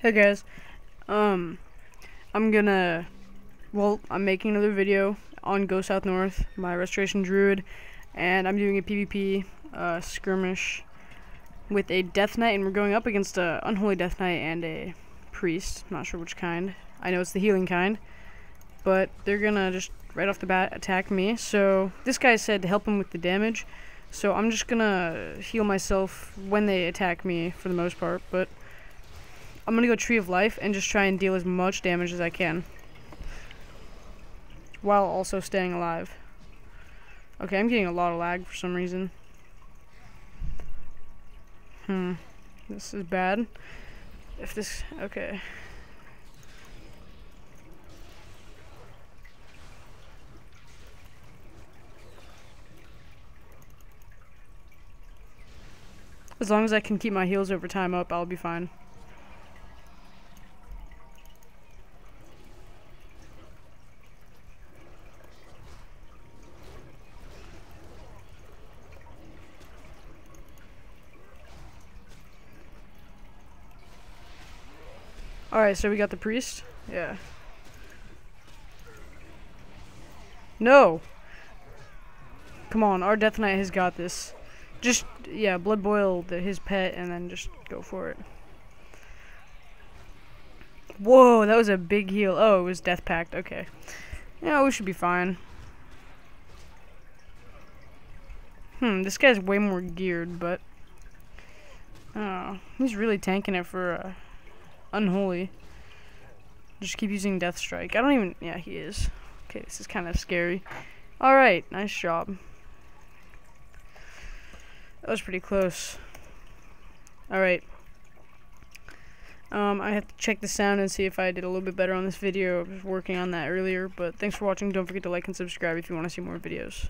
Hey guys, um, I'm gonna, well, I'm making another video on Go South North, my Restoration Druid, and I'm doing a PvP uh, skirmish with a Death Knight, and we're going up against a Unholy Death Knight and a Priest, not sure which kind. I know it's the healing kind, but they're gonna just right off the bat attack me, so this guy said to help him with the damage, so I'm just gonna heal myself when they attack me for the most part, but I'm gonna go Tree of Life and just try and deal as much damage as I can. While also staying alive. Okay, I'm getting a lot of lag for some reason. Hmm. This is bad. If this... Okay. As long as I can keep my heals over time up, I'll be fine. Alright, so we got the priest? Yeah. No! Come on, our Death Knight has got this. Just, yeah, Blood Boil the, his pet and then just go for it. Whoa, that was a big heal. Oh, it was Death Pact. Okay. Yeah, we should be fine. Hmm, this guy's way more geared, but... Oh, he's really tanking it for... Uh, Unholy. Just keep using Death Strike. I don't even... Yeah, he is. Okay, this is kind of scary. Alright, nice job. That was pretty close. Alright. Um, I have to check the sound and see if I did a little bit better on this video. I was working on that earlier, but thanks for watching. Don't forget to like and subscribe if you want to see more videos.